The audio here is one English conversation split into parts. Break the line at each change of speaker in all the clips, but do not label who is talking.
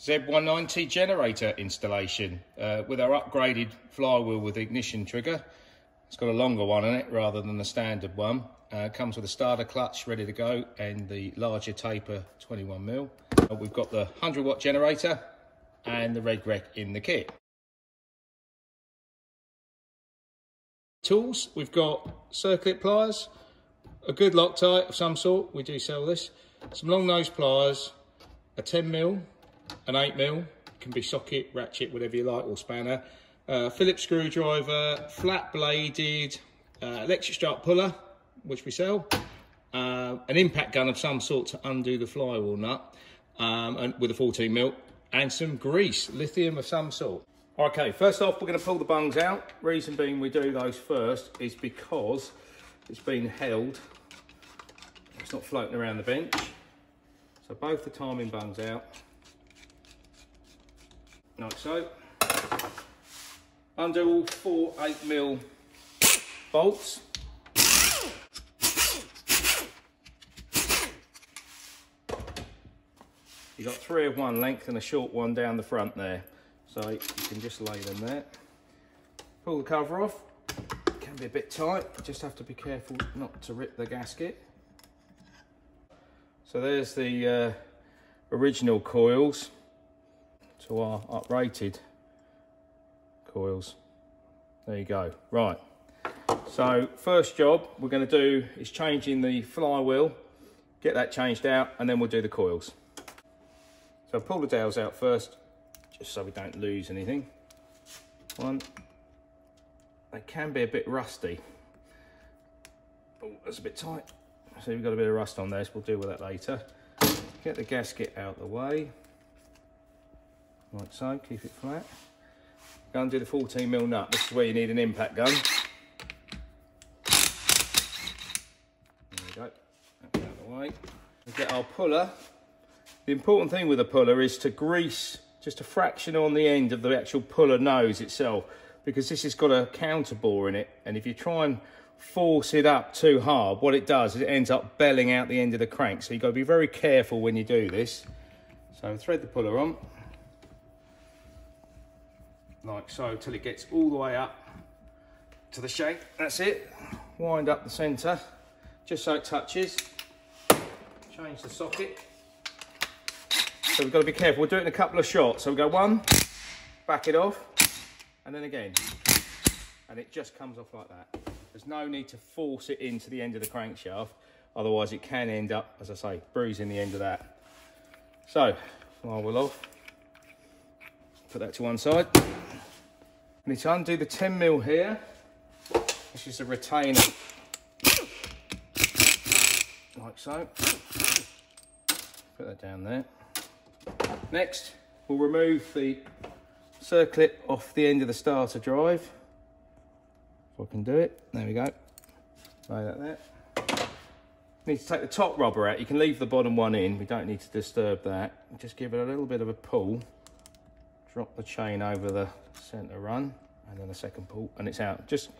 Z190 generator installation uh, with our upgraded flywheel with ignition trigger. It's got a longer one in it rather than the standard one. Uh, comes with a starter clutch ready to go and the larger taper 21 mil. Uh, we've got the 100 watt generator and the RegRec in the kit. Tools, we've got circlip pliers, a good Loctite of some sort, we do sell this, some long nose pliers, a 10 mil an 8 mil can be socket, ratchet, whatever you like, or spanner. Uh, Phillips screwdriver, flat bladed, uh, electric start puller, which we sell. Uh, an impact gun of some sort to undo the flywheel nut um, and with a 14 mil and some grease, lithium of some sort. Okay, first off, we're going to pull the bungs out. Reason being we do those first is because it's been held. It's not floating around the bench. So both the timing bungs out like so. Undo all four 8 mil bolts. You've got three of one length and a short one down the front there. So you can just lay them there. Pull the cover off. Can be a bit tight, just have to be careful not to rip the gasket. So there's the uh, original coils to our uprated coils. There you go. Right. So first job we're going to do is changing the flywheel, get that changed out, and then we'll do the coils. So pull the dowels out first, just so we don't lose anything. One. They can be a bit rusty. Oh, that's a bit tight. So we've got a bit of rust on there, we'll deal with that later. Get the gasket out of the way like so, keep it flat. Go and do the 14 mil nut. This is where you need an impact gun. There we go, out of the way. We get our puller. The important thing with a puller is to grease just a fraction on the end of the actual puller nose itself because this has got a counter bore in it and if you try and force it up too hard what it does is it ends up belling out the end of the crank so you've got to be very careful when you do this so thread the puller on like so till it gets all the way up to the shank. That's it. Wind up the centre just so it touches. Change the socket. So we've got to be careful. We'll do it in a couple of shots. So we go one, back it off, and then again. And it just comes off like that. There's no need to force it into the end of the crankshaft. Otherwise it can end up, as I say, bruising the end of that. So, while we're off, put that to one side. I need to undo the 10 mil here. This is a retainer, like so. Put that down there. Next, we'll remove the circlip off the end of the starter drive. If I can do it, there we go. Lay that there. Need to take the top rubber out. You can leave the bottom one in. We don't need to disturb that. Just give it a little bit of a pull. Drop the chain over the center run and then a second pull and it's out. Just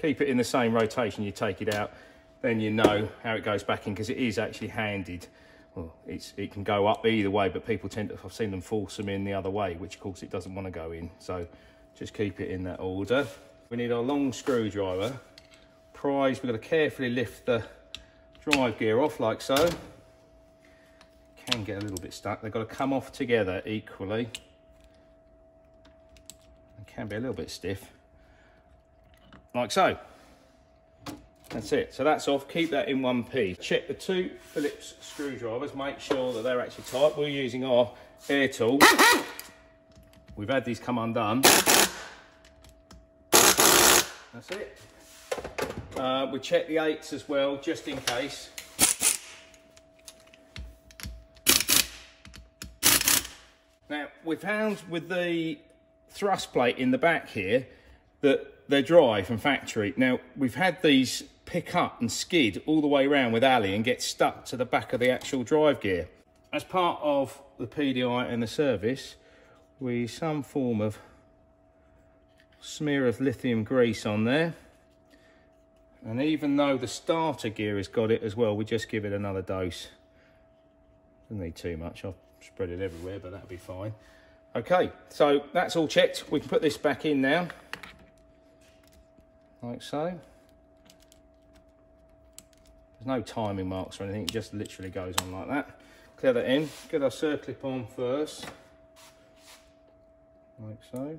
keep it in the same rotation you take it out, then you know how it goes back in because it is actually handed. Well, it's, it can go up either way, but people tend to, I've seen them force them in the other way, which of course it doesn't want to go in. So just keep it in that order. We need our long screwdriver. Prise, we've got to carefully lift the drive gear off like so. Can get a little bit stuck. They've got to come off together equally can be a little bit stiff, like so. That's it. So that's off. Keep that in one piece. Check the two Phillips screwdrivers. Make sure that they're actually tight. We're using our air tool. We've had these come undone. That's it. Uh, we check the eights as well, just in case. Now, we found with the thrust plate in the back here that they're dry from factory. Now, we've had these pick up and skid all the way around with Ali and get stuck to the back of the actual drive gear. As part of the PDI and the service, we some form of smear of lithium grease on there. And even though the starter gear has got it as well, we just give it another dose. Doesn't need too much. I've spread it everywhere, but that'll be fine. Okay, so that's all checked. We can put this back in now, like so. There's no timing marks or anything, it just literally goes on like that. Clear that in, get our circlip on first, like so.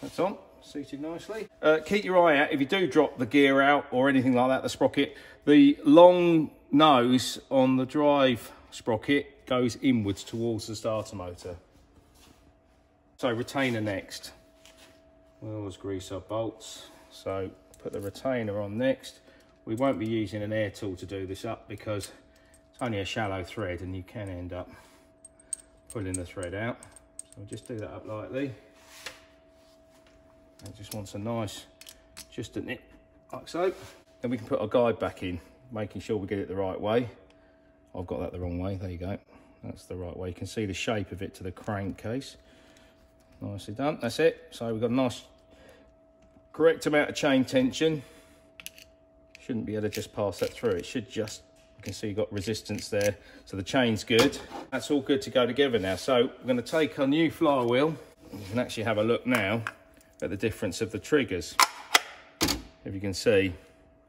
That's on, seated nicely. Uh, keep your eye out, if you do drop the gear out or anything like that, the sprocket, the long nose on the drive sprocket goes inwards towards the starter motor. So retainer next. We always grease our bolts. So put the retainer on next. We won't be using an air tool to do this up because it's only a shallow thread and you can end up pulling the thread out. So we'll just do that up lightly. It just wants a nice, just a nip, like so. Then we can put our guide back in, making sure we get it the right way. I've got that the wrong way, there you go. That's the right way. You can see the shape of it to the crankcase. Nicely done, that's it. So we've got a nice, correct amount of chain tension. Shouldn't be able to just pass that through. It should just, you can see you've got resistance there. So the chain's good. That's all good to go together now. So we're gonna take our new flywheel. You can actually have a look now at the difference of the triggers. If you can see,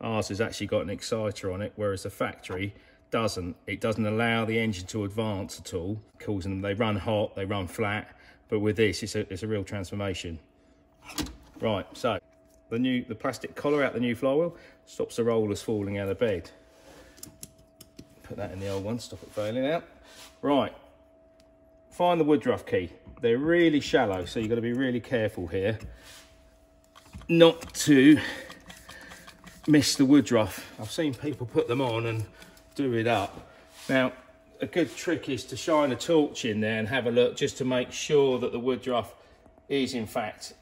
ours has actually got an exciter on it, whereas the factory doesn't. It doesn't allow the engine to advance at all, causing them, they run hot, they run flat, but with this, it's a, it's a real transformation. Right, so the new, the plastic collar out the new flywheel stops the rollers falling out of bed. Put that in the old one, stop it failing out. Right, find the woodruff key. They're really shallow, so you've got to be really careful here not to miss the woodruff. I've seen people put them on and do it up. Now, a good trick is to shine a torch in there and have a look just to make sure that the woodruff is in fact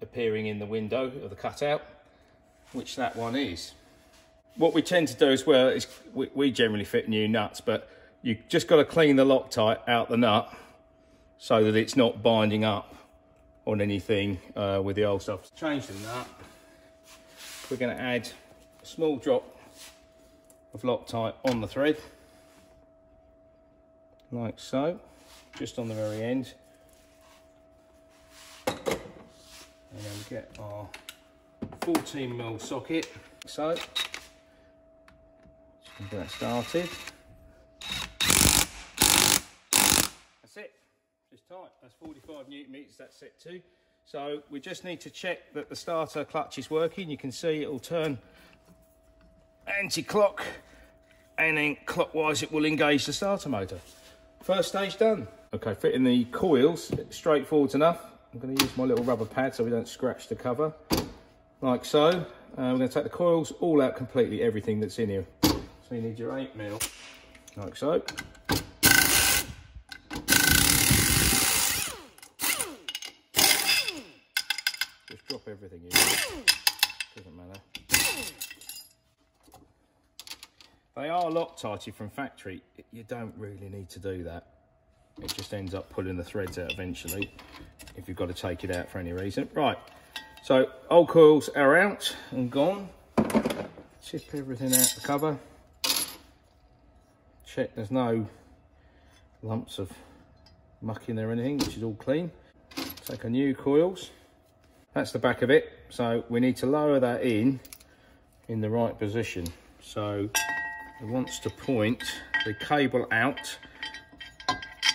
appearing in the window of the cutout, which that one is. What we tend to do as well is we, we generally fit new nuts, but you just got to clean the Loctite out the nut so that it's not binding up on anything uh, with the old stuff. Change the nut. We're going to add a small drop of Loctite on the thread, like so, just on the very end. And then we get our 14 mil socket. So, just get that started. That's it, just tight. That's 45 newton meters, that's set to. So we just need to check that the starter clutch is working. You can see it will turn anti-clock and then clockwise it will engage the starter motor. First stage done. Okay, fitting the coils, straightforward enough. I'm going to use my little rubber pad so we don't scratch the cover, like so. Uh, we're going to take the coils all out completely, everything that's in here. So you need your 8 mil, like so. Just drop everything in. Doesn't matter. They are Loctite from factory. You don't really need to do that. It just ends up pulling the threads out eventually if you've got to take it out for any reason. Right, so old coils are out and gone. Chip everything out the cover. Check there's no lumps of muck in there or anything, which is all clean. Take our new coils. That's the back of it. So we need to lower that in, in the right position. So wants to point the cable out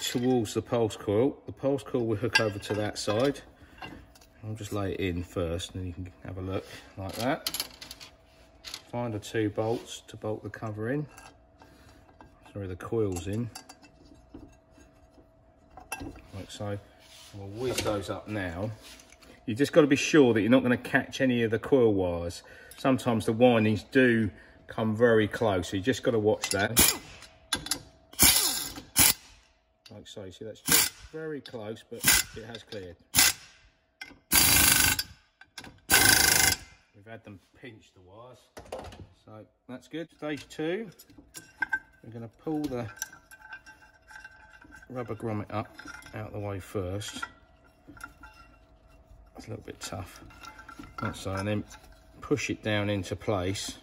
towards the pulse coil. The pulse coil will hook over to that side. I'll just lay it in first and you can have a look like that. Find the two bolts to bolt the cover in. Sorry, the coils in. Like so. We'll whiz those up now. You've just got to be sure that you're not going to catch any of the coil wires. Sometimes the windings do come very close, so you just got to watch that. Like so, see that's just very close, but it has cleared. We've had them pinch the wires, so that's good. Stage two, we're going to pull the rubber grommet up out of the way first. It's a little bit tough. Like so, and then push it down into place,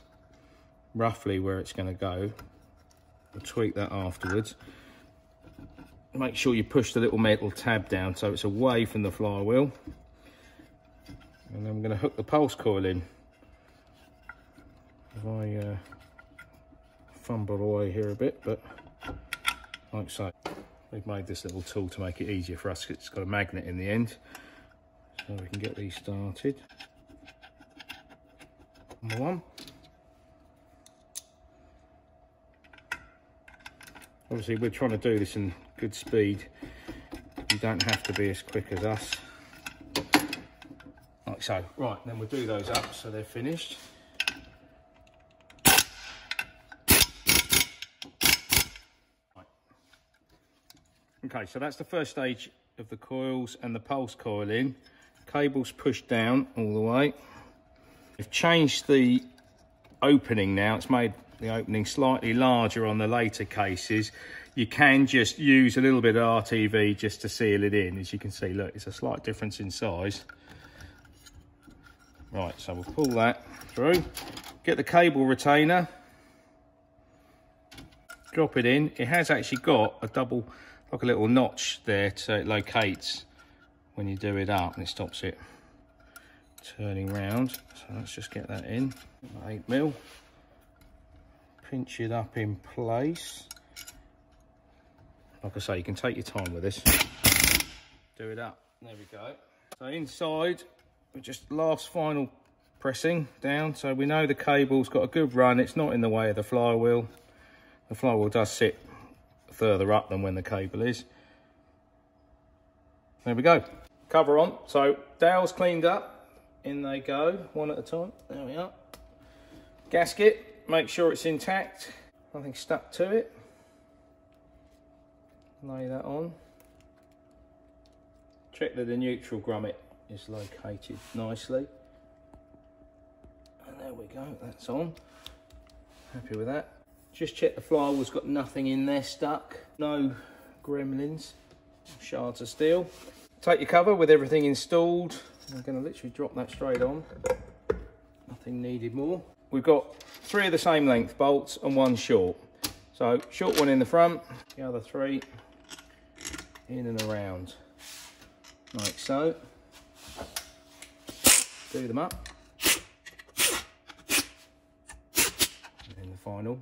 roughly where it's going to go. we'll tweak that afterwards. Make sure you push the little metal tab down so it's away from the flywheel. And I'm going to hook the pulse coil in. If I uh, fumble away here a bit, but like so. We've made this little tool to make it easier for us. It's got a magnet in the end. So we can get these started. Number one. Obviously we're trying to do this in good speed. You don't have to be as quick as us. Like so. Right, then we'll do those up so they're finished. Okay, so that's the first stage of the coils and the pulse coil in. Cables pushed down all the way. We've changed the opening now. It's made the opening slightly larger on the later cases. You can just use a little bit of RTV just to seal it in. As you can see, look, it's a slight difference in size. Right, so we'll pull that through. Get the cable retainer. Drop it in. It has actually got a double, like a little notch there so it locates when you do it up and it stops it turning round. So let's just get that in, 8 mil. Pinch it up in place. Like I say, you can take your time with this. Do it up, there we go. So inside, we just last final pressing down. So we know the cable's got a good run. It's not in the way of the flywheel. The flywheel does sit further up than when the cable is. There we go. Cover on. So dowels cleaned up in they go, one at a time. There we are. Gasket, make sure it's intact. Nothing stuck to it. Lay that on. Check that the neutral grommet is located nicely. And there we go, that's on. Happy with that. Just check the flywheel's got nothing in there stuck. No gremlins, shards of steel. Take your cover with everything installed. I'm going to literally drop that straight on. Nothing needed more. We've got three of the same length bolts and one short. So short one in the front, the other three in and around, like so. Do them up. And the final.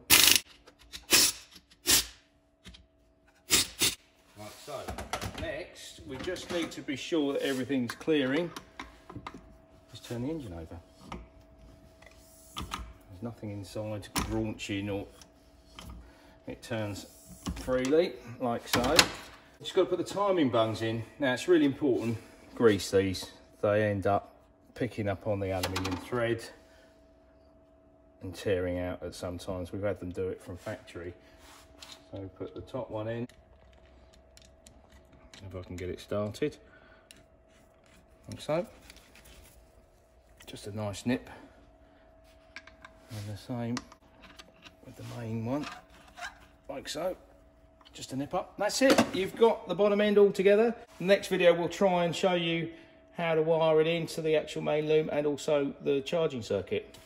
Like so. Next, we just need to be sure that everything's clearing Just turn the engine over. Nothing inside launching or it turns freely like so. Just got to put the timing bungs in. Now it's really important, grease these. They end up picking up on the aluminium thread and tearing out at sometimes. We've had them do it from factory. So put the top one in. If I can get it started. Like so just a nice nip and the same with the main one. Like so. Just a nip up. That's it. You've got the bottom end all together. Next video we'll try and show you how to wire it into the actual main loom and also the charging circuit